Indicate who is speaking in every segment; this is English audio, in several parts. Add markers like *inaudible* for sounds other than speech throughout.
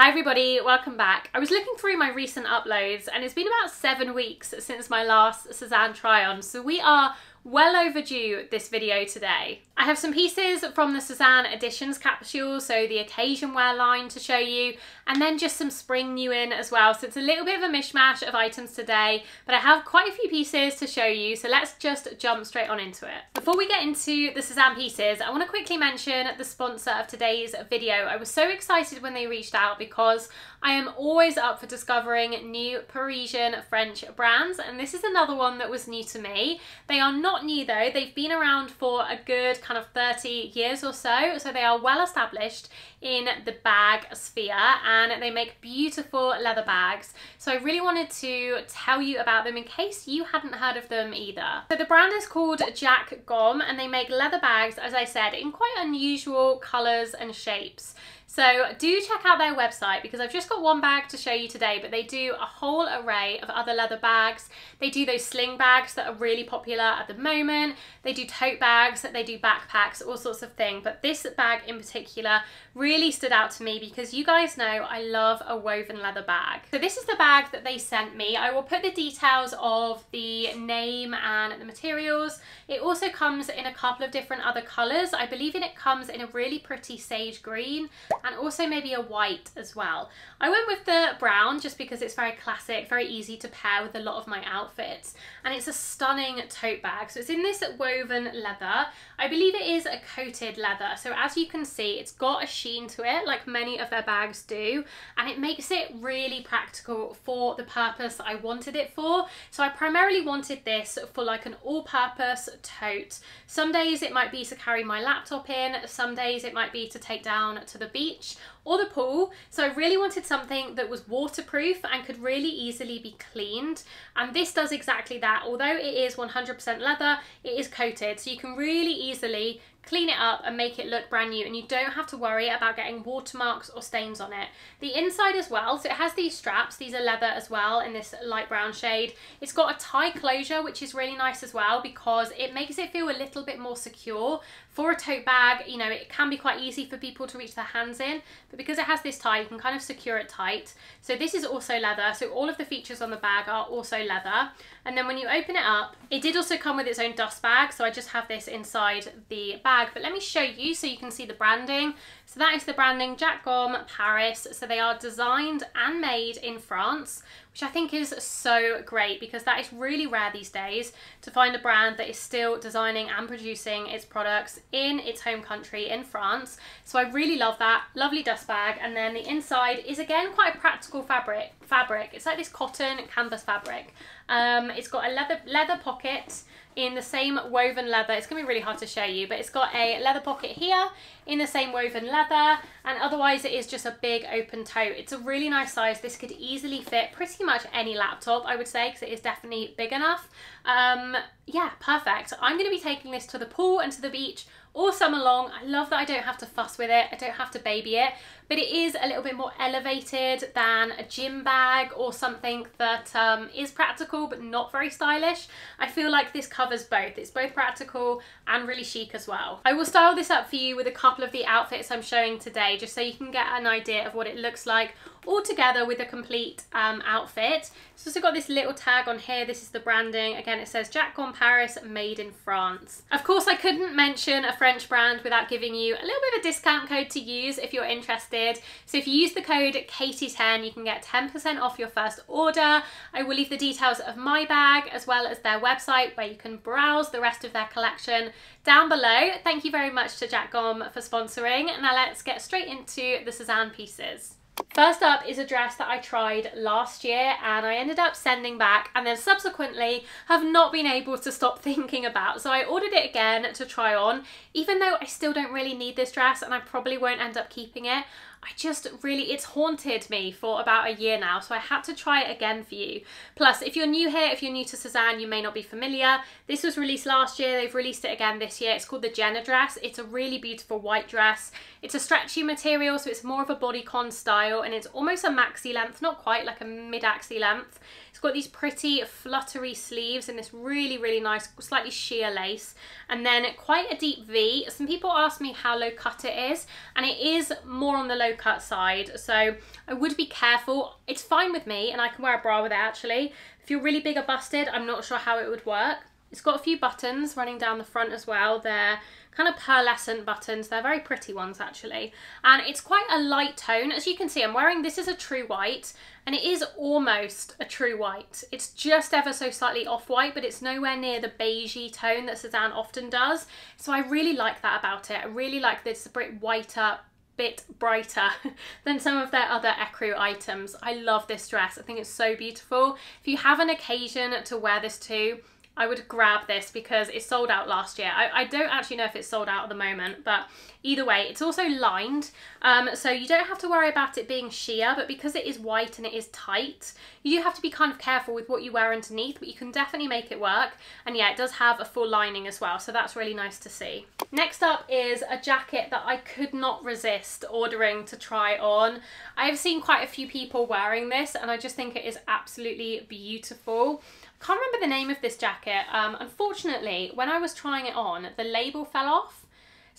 Speaker 1: Hi everybody, welcome back. I was looking through my recent uploads and it's been about seven weeks since my last Sézane try on, so we are well overdue this video today. I have some pieces from the Sézane Editions capsule, so the occasion wear line to show you, and then just some spring new in as well. So it's a little bit of a mishmash of items today, but I have quite a few pieces to show you, so let's just jump straight on into it. Before we get into the Sézane pieces, I want to quickly mention the sponsor of today's video. I was so excited when they reached out because I am always up for discovering new Parisian French brands, and this is another one that was new to me. They are not new though, they've been around for a good kind of 30 years or so, so they are well established in the bag sphere and they make beautiful leather bags. So I really wanted to tell you about them in case you hadn't heard of them either. So the brand is called Jack Gomme and they make leather bags, as I said, in quite unusual colours and shapes. So do check out their website because I've just got one bag to show you today, but they do a whole array of other leather bags. They do those sling bags that are really popular at the moment. They do tote bags, they do backpacks, all sorts of things. But this bag in particular really stood out to me because you guys know I love a woven leather bag. So this is the bag that they sent me. I will put the details of the name and the materials. It also comes in a couple of different other colours. I believe it comes in a really pretty sage green and also maybe a white as well. I went with the brown just because it's very classic, very easy to pair with a lot of my outfits. And it's a stunning tote bag. So it's in this woven leather. I believe it is a coated leather. So as you can see, it's got a sheen to it like many of their bags do. And it makes it really practical for the purpose I wanted it for. So I primarily wanted this for like an all-purpose tote. Some days it might be to carry my laptop in. Some days it might be to take down to the beach beach or the pool. So I really wanted something that was waterproof and could really easily be cleaned. And this does exactly that. Although it is 100% leather, it is coated. So you can really easily clean it up and make it look brand new and you don't have to worry about getting watermarks or stains on it. The inside as well, so it has these straps, these are leather as well in this light brown shade. It's got a tie closure which is really nice as well because it makes it feel a little bit more secure. For a tote bag, you know, it can be quite easy for people to reach their hands in, but because it has this tie, you can kind of secure it tight. So this is also leather, so all of the features on the bag are also leather. And then when you open it up, it did also come with its own dust bag, so I just have this inside the bag, but let me show you so you can see the branding. So that is the branding Jack Gomme Paris. So they are designed and made in France, which I think is so great because that is really rare these days to find a brand that is still designing and producing its products in its home country in France. So I really love that. Lovely dust bag. And then the inside is again quite a practical fabric. Fabric. It's like this cotton canvas fabric. Um, it's got a leather leather pocket in the same woven leather. It's going to be really hard to show you, but it's got a leather pocket here in the same woven leather, and otherwise it is just a big open tote. It's a really nice size. This could easily fit pretty much any laptop, I would say, because it is definitely big enough. Um, yeah, perfect. I'm going to be taking this to the pool and to the beach all summer long. I love that I don't have to fuss with it. I don't have to baby it, but it is a little bit more elevated than a gym bag or something that um, is practical but not very stylish. I feel like this covers both. It's both practical and really chic as well. I will style this up for you with a couple of the outfits I'm showing today just so you can get an idea of what it looks like all together with a complete um, outfit. It's also got this little tag on here. This is the branding. Again, it says Jack Gomme Paris, made in France. Of course, I couldn't mention a brand without giving you a little bit of a discount code to use if you're interested. So if you use the code KATIE10, you can get 10% off your first order. I will leave the details of my bag as well as their website where you can browse the rest of their collection down below. Thank you very much to Jack Gomme for sponsoring. Now let's get straight into the Sézane pieces. First up is a dress that I tried last year and I ended up sending back and then subsequently have not been able to stop *laughs* thinking about. So I ordered it again to try on, even though I still don't really need this dress and I probably won't end up keeping it. I just really, it's haunted me for about a year now, so I had to try it again for you. Plus, if you're new here, if you're new to Sézane, you may not be familiar. This was released last year, they've released it again this year. It's called the Jennah dress. It's a really beautiful white dress. It's a stretchy material, so it's more of a bodycon style, and it's almost a maxi length, not quite like a mid-axi length. It's got these pretty fluttery sleeves and this really, really nice, slightly sheer lace. And then quite a deep V. Some people ask me how low cut it is, and it is more on the low low cut side. So I would be careful. It's fine with me and I can wear a bra with it actually. If you're really big or busted, I'm not sure how it would work. It's got a few buttons running down the front as well. They're kind of pearlescent buttons. They're very pretty ones actually. And it's quite a light tone. As you can see, I'm wearing, this is a true white and it is almost a true white. It's just ever so slightly off-white, but it's nowhere near the beigey tone that Sézane often does. So I really like that about it. I really like this a bit whiter, bit brighter *laughs* than some of their other Ecru items. I love this dress. I think it's so beautiful. If you have an occasion to wear this to, I would grab this because it sold out last year. I, I, don't actually know if it's sold out at the moment, but either way, it's also lined. Um, so you don't have to worry about it being sheer, but because it is white and it is tight, you do have to be kind of careful with what you wear underneath, but you can definitely make it work. And yeah, it does have a full lining as well, so that's really nice to see. Next up is a jacket that I could not resist ordering to try on. I've seen quite a few people wearing this and I just think it is absolutely beautiful can't remember the name of this jacket. Um, unfortunately, when I was trying it on, the label fell off.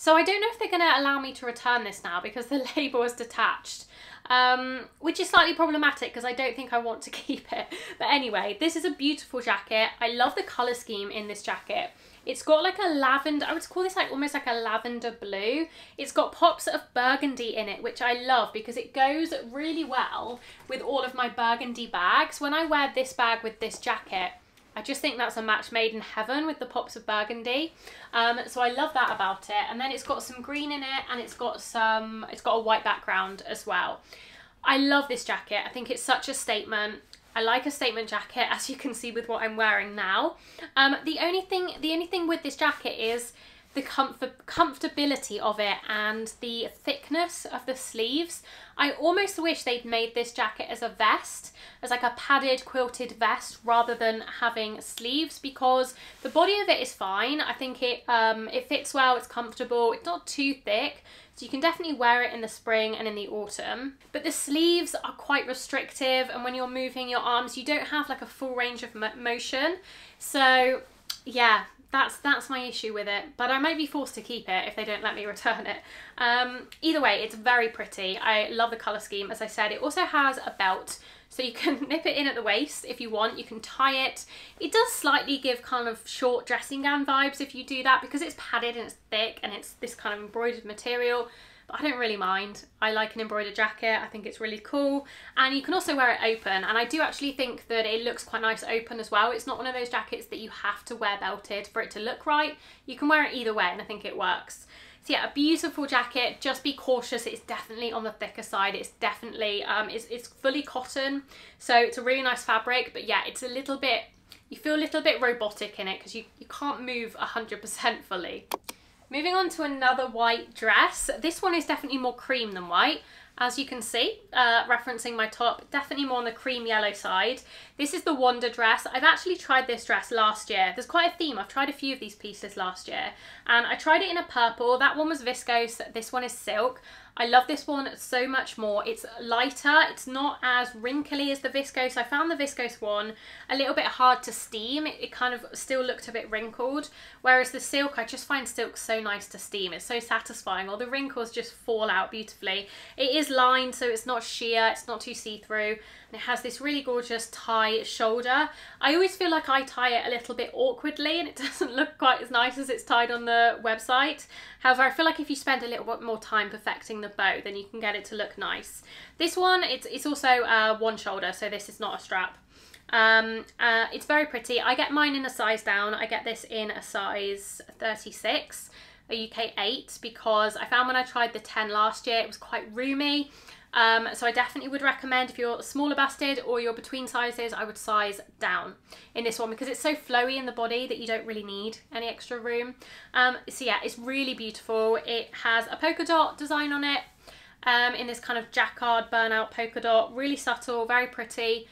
Speaker 1: So I don't know if they're going to allow me to return this now because the *laughs* label is detached. Um, which is slightly problematic because I don't think I want to *laughs* keep it. But anyway, this is a beautiful jacket. I love the colour scheme in this jacket. It's got like a lavender, I would call this like almost like a lavender blue. It's got pops of burgundy in it, which I love because it goes really well with all of my burgundy bags. When I wear this bag with this jacket, I just think that's a match made in heaven with the pops of burgundy. Um, so I love that about it. And then it's got some green in it and it's got some, it's got a white background as well. I love this jacket. I think it's such a statement. I like a statement jacket, as you can see with what I'm wearing now. Um, the only thing, the only thing with this jacket is the comfort comfortability of it and the thickness of the sleeves. I almost wish they'd made this jacket as a vest, as like a padded quilted vest rather than having sleeves because the body of it is fine. I think it um, it fits well, it's comfortable, it's not too thick, so you can definitely wear it in the spring and in the autumn. But the sleeves are quite restrictive and when you're moving your arms, you don't have like a full range of motion. So yeah, that's that's my issue with it but I might be forced to keep it if they don't let me *laughs* return it. Um, either way it's very pretty. I love the colour scheme. As I said it also has a belt so you *laughs* can nip it in at the waist if you want. You can tie it. It does slightly give kind of short dressing gown vibes if you do that because it's padded and it's thick and it's this kind of embroidered material but I don't really mind. I like an embroidered jacket, I think it's really cool. And you can also wear it open, and I do actually think that it looks quite nice open as well. It's not one of those jackets that you have to wear belted for it to look right. You can wear it either way, and I think it works. So yeah, a beautiful jacket, just be cautious, it's definitely on the thicker side, it's definitely, um, it's, it's fully cotton, so it's a really nice fabric, but yeah, it's a little bit, you feel a little bit robotic in it because you, you can't move 100% fully. Moving on to another white dress. This one is definitely more cream than white. As you can see, uh, referencing my top, definitely more on the cream yellow side. This is the Wanda dress. I've actually tried this dress last year. There's quite a theme. I've tried a few of these pieces last year. And I tried it in a purple. That one was viscose. This one is silk. I love this one so much more. It's lighter, it's not as wrinkly as the viscose. I found the viscose one a little bit hard to steam. It, it, kind of still looked a bit wrinkled, whereas the silk, I just find silk so nice to steam. It's so satisfying. All the wrinkles just fall out beautifully. It is lined, so it's not sheer, it's not too see-through, and it has this really gorgeous tie shoulder. I always feel like I tie it a little bit awkwardly and it *laughs* doesn't look quite as nice as it's tied on the website. However, I feel like if you spend a little bit more time perfecting the bow, then you can get it to look nice. This one, it's, it's also uh, one shoulder, so this is not a strap. Um, uh, it's very pretty. I get mine in a size down. I get this in a size 36, a UK 8, because I found when I tried the 10 last year, it was quite roomy. Um, so I definitely would recommend if you're smaller busted or you're between sizes, I would size down in this one because it's so flowy in the body that you don't really need any extra room. Um, so yeah, it's really beautiful. It has a polka dot design on it um, in this kind of jacquard burnout polka dot, really subtle, very pretty.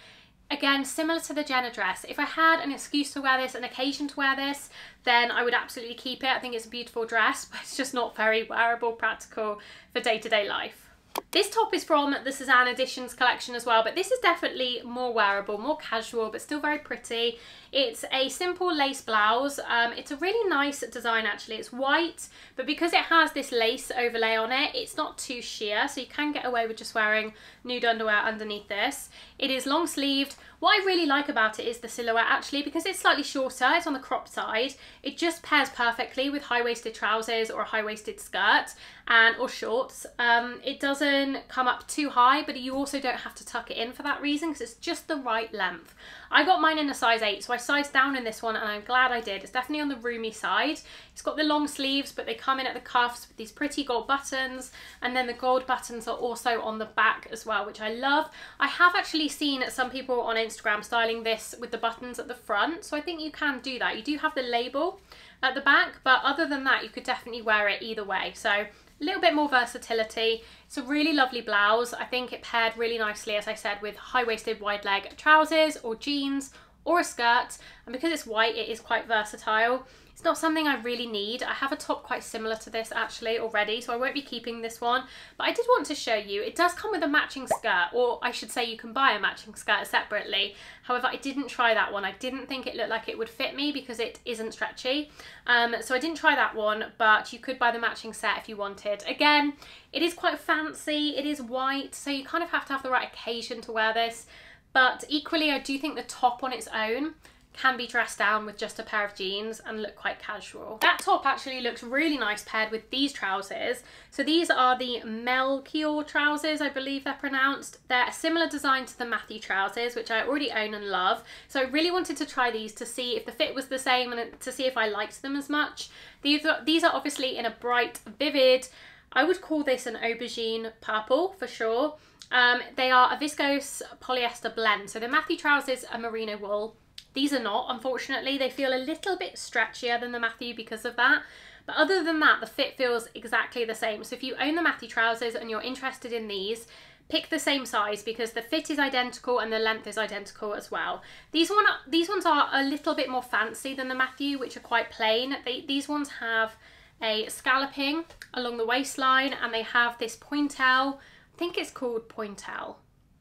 Speaker 1: Again, similar to the Jennah dress, if I had an excuse to wear this, an occasion to wear this, then I would absolutely keep it. I think it's a beautiful dress, *laughs* but it's just not very wearable, practical for day-to-day -day life. This top is from the Sézane Editions collection as well, but this is definitely more wearable, more casual, but still very pretty. It's a simple lace blouse. Um, it's a really nice design actually. It's white, but because it has this lace overlay on it, it's not too sheer, so you can get away with just wearing nude underwear underneath this. It is long sleeved. What I really like about it is the silhouette actually, because it's slightly shorter, it's on the crop side, it just pairs perfectly with high-waisted trousers or a high-waisted skirt and or shorts. Um, it doesn't come up too high, but you also don't have to tuck it in for that reason because it's just the right length. I got mine in a size 8, so I sized down in this one and I'm glad I did. It's definitely on the roomy side. It's got the long sleeves, but they come in at the cuffs with these pretty gold buttons, and then the gold buttons are also on the back as well, which I love. I have actually seen some people on Instagram styling this with the buttons at the front, so I think you can do that. You do have the label at the back, but other than that, you could definitely wear it either way. So a little bit more versatility. It's a really lovely blouse. I think it paired really nicely, as I said, with high-waisted wide leg trousers or jeans or a skirt. And because it's white, it is quite versatile. It's not something I really need. I have a top quite similar to this actually already, so I won't be keeping this one. But I did want to show you, it does come with a matching skirt, or I should say you can buy a matching skirt separately. However, I didn't try that one. I didn't think it looked like it would fit me because it isn't stretchy. Um, so I didn't try that one, but you could buy the matching set if you wanted. Again, it is quite fancy, it is white, so you kind of have to have the right occasion to wear this. But equally, I do think the top on its own can be dressed down with just a pair of jeans and look quite casual. That top actually looks really nice paired with these trousers. So these are the Melchior trousers, I believe they're pronounced. They're a similar design to the Matthew trousers, which I already own and love. So I really wanted to try these to see if the fit was the same and to see if I liked them as much. These are, these are obviously in a bright, vivid, I would call this an aubergine purple for sure. Um, they are a viscose polyester blend. So the Matthew trousers are merino wool these are not, unfortunately. They feel a little bit stretchier than the Matthew because of that. But other than that, the fit feels exactly the same. So if you own the Matthew trousers and you're interested in these, pick the same size because the fit is identical and the length is identical as well. These one these ones are a little bit more fancy than the Matthew, which are quite plain. They, these ones have a scalloping along the waistline and they have this pointelle. Think it's called pointelle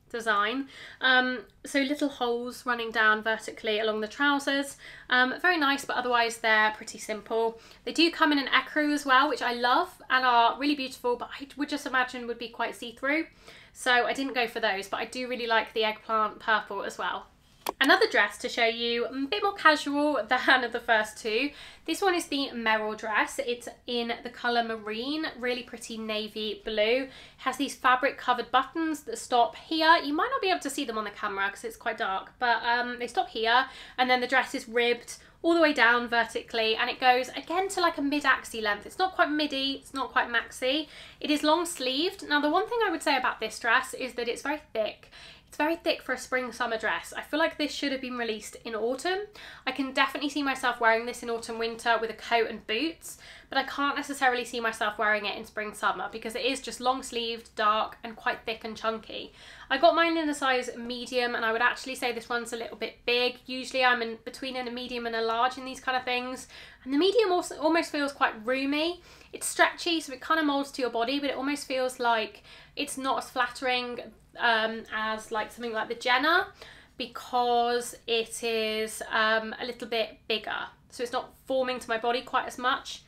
Speaker 1: design. Um, so little holes running down vertically along the trousers. Um, very nice, but otherwise they're pretty simple. They do come in an ecru as well, which I love and are really beautiful, but I would just imagine would be quite see-through. So I didn't go for those, but I do really like the eggplant purple as well. Another dress to show you, a bit more casual than *laughs* the first two. This one is the Meryl dress. It's in the colour marine, really pretty navy blue. It has these fabric covered buttons that stop here. You might not be able to see them on the camera because it's quite dark, but um, they stop here. And then the dress is ribbed all the way down vertically and it goes again to like a mid-axi length. It's not quite midi, it's not quite maxi. It is long sleeved. Now the one thing I would say about this dress is that it's very thick. It's very thick for a spring summer dress. I feel like this should have been released in autumn. I can definitely see myself wearing this in autumn winter with a coat and boots, but I can't necessarily see myself wearing it in spring summer because it is just long sleeved, dark and quite thick and chunky. I got mine in a size medium and I would actually say this one's a little bit big. Usually I'm in between in a medium and a large in these kind of things. And the medium also almost feels quite roomy. It's stretchy so it kind of molds to your body but it almost feels like it's not as flattering um, as like something like the Jennah because it is um, a little bit bigger. So it's not forming to my body quite as much.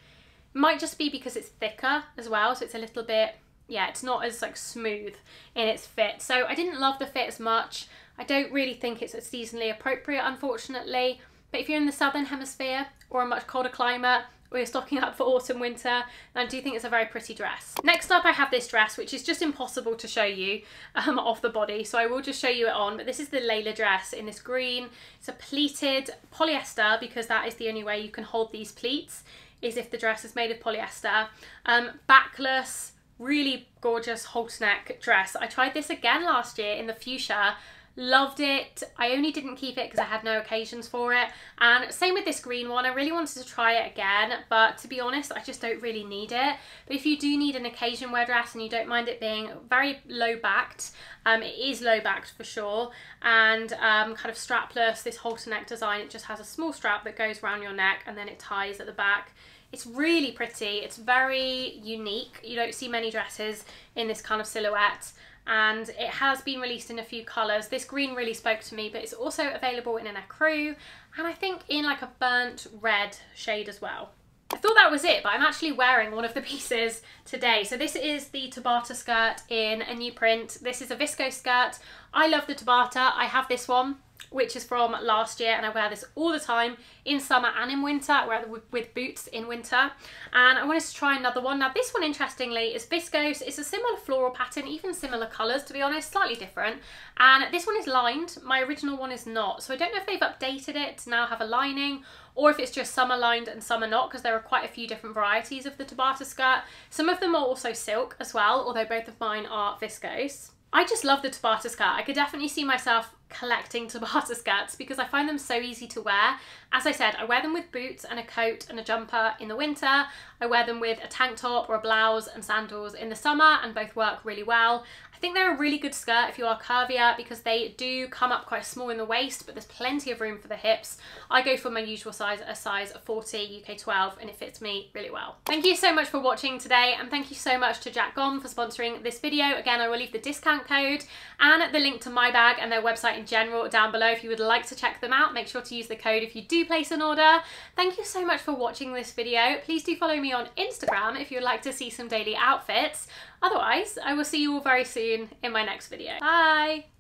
Speaker 1: Might just be because it's thicker as well. So it's a little bit, yeah, it's not as like smooth in its fit. So I didn't love the fit as much. I don't really think it's seasonally appropriate, unfortunately. But if you're in the southern hemisphere or a much colder climate, we're stocking up for autumn winter and I do think it's a very pretty dress. Next up I have this dress which is just impossible to show you um, *laughs* off the body so I will just show you it on but this is the Layla dress in this green. It's a pleated polyester because that is the only way you can hold these pleats is if the dress is made of polyester. Um, backless, really gorgeous halter neck dress. I tried this again last year in the fuchsia Loved it. I only didn't keep it because I had no occasions for it. And same with this green one. I really wanted to try it again, but to be honest, I just don't really need it. But if you do need an occasion wear dress and you don't mind it being very low backed, um, it is low backed for sure, and um, kind of strapless, this halter neck design, it just has a small strap that goes around your neck and then it ties at the back It's really pretty. It's very unique. You don't see many dresses in this kind of silhouette and it has been released in a few colours. This green really spoke to me, but it's also available in an ecru and I think in like a burnt red shade as well. I thought that was it, but I'm actually wearing one of the *laughs* pieces today. So this is the Tabata skirt in a new print. This is a viscose skirt. I love the Tabata. I have this one which is from last year and I wear this all the time in summer and in winter. I wear it with, with boots in winter and I wanted to try another one. Now this one interestingly is viscose. It's a similar floral pattern, even similar colours to be honest, slightly different. And this one is lined, my original one is not. So I don't know if they've updated it to now have a lining or if it's just summer lined and summer not because there are quite a few different varieties of the Tabata skirt. Some of them are also silk as well, although both of mine are viscose. I just love the Tabata skirt. I could definitely see myself collecting Tabata skirts because I find them so easy to wear. As I said, I wear them with boots and a coat and a jumper in the winter. I wear them with a tank top or a blouse and sandals in the summer and both work really well. I think they're a really good skirt if you are curvier because they do come up quite small in the waist but there's plenty of room for the hips. I go for my usual size, a size 40 UK 12 and it fits me really well. Thank you so much for watching today and thank you so much to Jack Gomme for sponsoring this video. Again I will leave the discount code and the link to my bag and their website in general down below if you would like to check them out. Make sure to use the code if you do place an order. Thank you so much for watching this video. Please do follow me on Instagram if you'd like to see some daily outfits. Otherwise, I will see you all very soon in my next video. Bye!